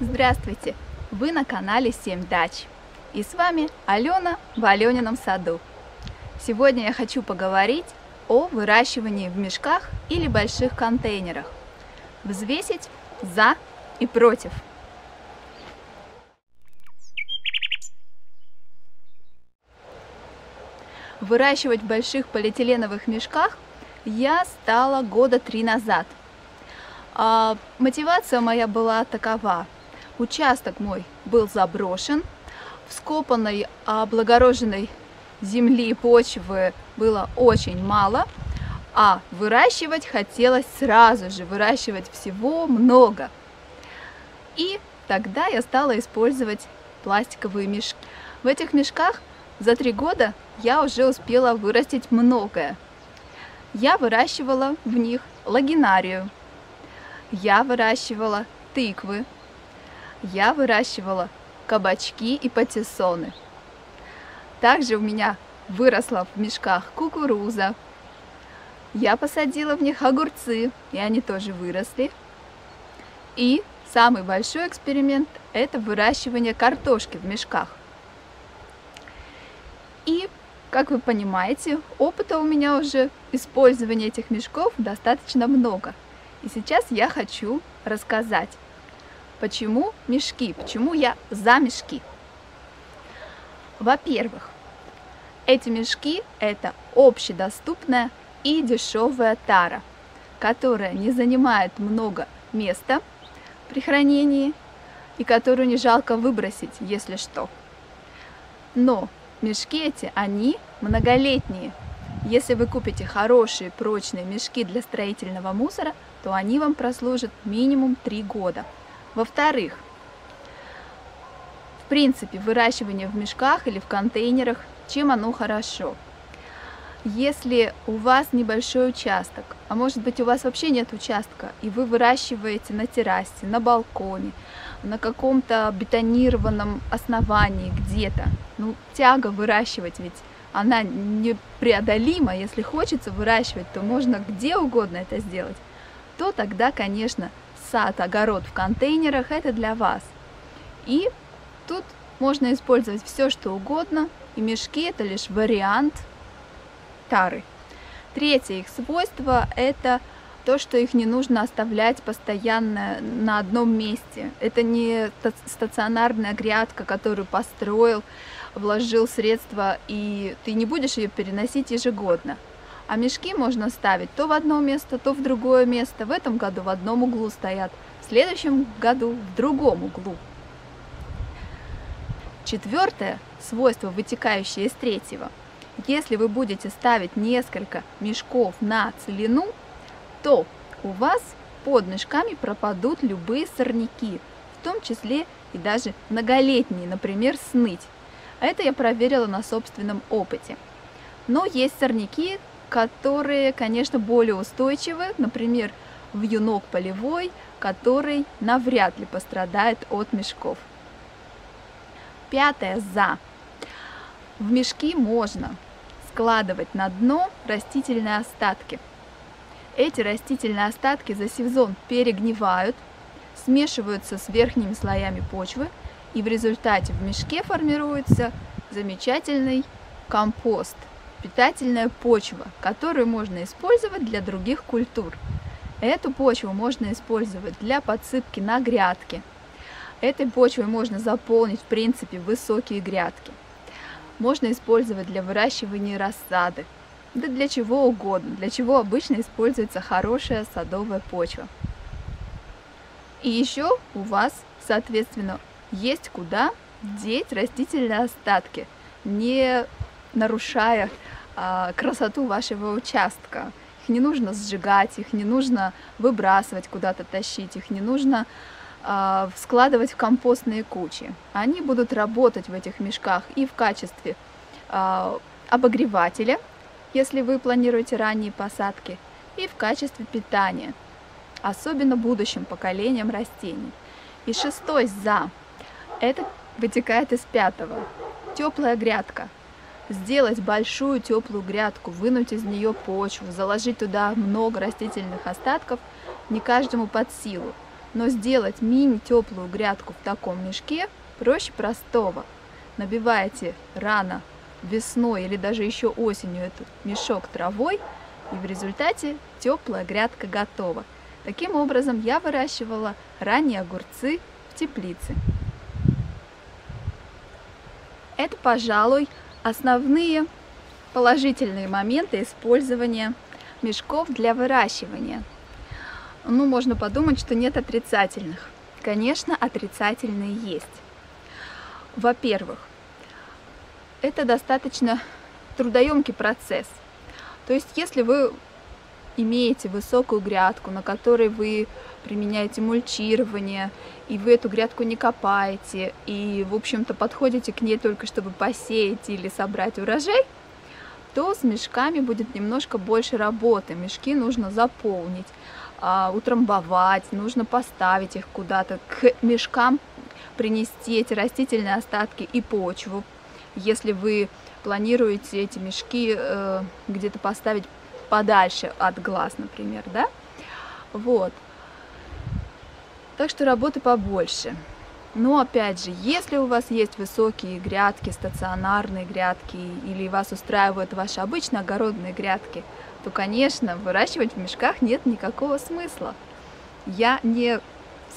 Здравствуйте! Вы на канале 7 дач. И с вами Алена в Аленином саду. Сегодня я хочу поговорить о выращивании в мешках или больших контейнерах. Взвесить за и против. Выращивать в больших полиэтиленовых мешках я стала года три назад. А, мотивация моя была такова. Участок мой был заброшен, вскопанной, облагороженной земли и почвы было очень мало, а выращивать хотелось сразу же, выращивать всего много. И тогда я стала использовать пластиковые мешки. В этих мешках за три года я уже успела вырастить многое. Я выращивала в них лагинарию, я выращивала тыквы, я выращивала кабачки и патиссоны. Также у меня выросла в мешках кукуруза. Я посадила в них огурцы, и они тоже выросли. И самый большой эксперимент – это выращивание картошки в мешках. И, как вы понимаете, опыта у меня уже использования этих мешков достаточно много. И сейчас я хочу рассказать, Почему мешки? Почему я за мешки? Во-первых, эти мешки – это общедоступная и дешевая тара, которая не занимает много места при хранении и которую не жалко выбросить, если что. Но мешки эти, они многолетние. Если вы купите хорошие прочные мешки для строительного мусора, то они вам прослужат минимум 3 года. Во-вторых, в принципе, выращивание в мешках или в контейнерах, чем оно хорошо? Если у вас небольшой участок, а может быть у вас вообще нет участка, и вы выращиваете на террасе, на балконе, на каком-то бетонированном основании где-то, ну, тяга выращивать ведь она непреодолима, если хочется выращивать, то можно где угодно это сделать, то тогда, конечно, сад, огород в контейнерах, это для вас. И тут можно использовать все, что угодно, и мешки это лишь вариант тары. Третье их свойство – это то, что их не нужно оставлять постоянно на одном месте. Это не стационарная грядка, которую построил, вложил средства, и ты не будешь ее переносить ежегодно. А мешки можно ставить то в одно место, то в другое место. В этом году в одном углу стоят, в следующем году в другом углу. Четвертое свойство, вытекающее из третьего. Если вы будете ставить несколько мешков на целину, то у вас под мешками пропадут любые сорняки, в том числе и даже многолетние, например, сныть. Это я проверила на собственном опыте. Но есть сорняки, которые, конечно, более устойчивы, например, вьюнок полевой, который навряд ли пострадает от мешков. Пятое «за». В мешки можно складывать на дно растительные остатки. Эти растительные остатки за сезон перегнивают, смешиваются с верхними слоями почвы, и в результате в мешке формируется замечательный компост – питательная почва, которую можно использовать для других культур. Эту почву можно использовать для подсыпки на грядки. Этой почвой можно заполнить, в принципе, высокие грядки. Можно использовать для выращивания рассады. Да для чего угодно, для чего обычно используется хорошая садовая почва. И еще у вас, соответственно, есть куда деть растительные остатки, не нарушая красоту вашего участка. Их не нужно сжигать, их не нужно выбрасывать куда-то, тащить, их не нужно а, складывать в компостные кучи. Они будут работать в этих мешках и в качестве а, обогревателя, если вы планируете ранние посадки, и в качестве питания, особенно будущим поколениям растений. И шестой «за» – это вытекает из пятого. Теплая грядка – сделать большую теплую грядку, вынуть из нее почву, заложить туда много растительных остатков не каждому под силу. Но сделать мини-теплую грядку в таком мешке проще простого. Набиваете рано весной или даже еще осенью этот мешок травой, и в результате теплая грядка готова. Таким образом я выращивала ранние огурцы в теплице. Это, пожалуй, основные положительные моменты использования мешков для выращивания. Ну, можно подумать, что нет отрицательных. Конечно, отрицательные есть. Во-первых, это достаточно трудоемкий процесс. То есть, если вы имеете высокую грядку, на которой вы применяете мульчирование, и вы эту грядку не копаете, и, в общем-то, подходите к ней только чтобы посеять или собрать урожай, то с мешками будет немножко больше работы. Мешки нужно заполнить, а, утрамбовать, нужно поставить их куда-то, к мешкам принести эти растительные остатки и почву. Если вы планируете эти мешки э, где-то поставить подальше от глаз, например, да? Вот. Так что работы побольше. Но опять же, если у вас есть высокие грядки, стационарные грядки, или вас устраивают ваши обычные огородные грядки, то, конечно, выращивать в мешках нет никакого смысла. Я не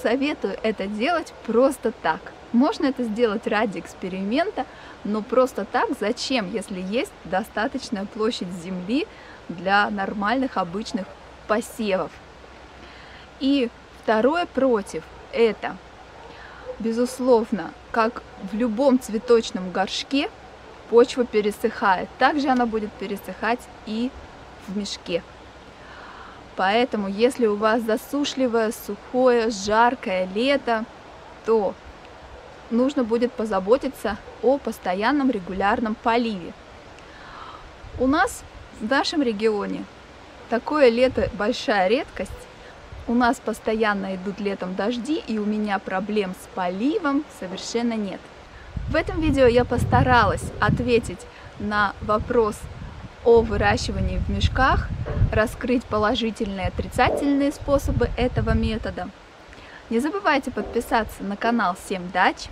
советую это делать просто так. Можно это сделать ради эксперимента, но просто так зачем, если есть достаточная площадь земли для нормальных обычных посевов. И второе против – это – Безусловно, как в любом цветочном горшке, почва пересыхает. Также она будет пересыхать и в мешке. Поэтому, если у вас засушливое, сухое, жаркое лето, то нужно будет позаботиться о постоянном регулярном поливе. У нас в нашем регионе такое лето большая редкость, у нас постоянно идут летом дожди, и у меня проблем с поливом совершенно нет. В этом видео я постаралась ответить на вопрос о выращивании в мешках, раскрыть положительные и отрицательные способы этого метода. Не забывайте подписаться на канал 7 дач,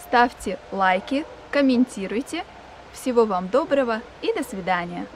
ставьте лайки, комментируйте. Всего вам доброго и до свидания!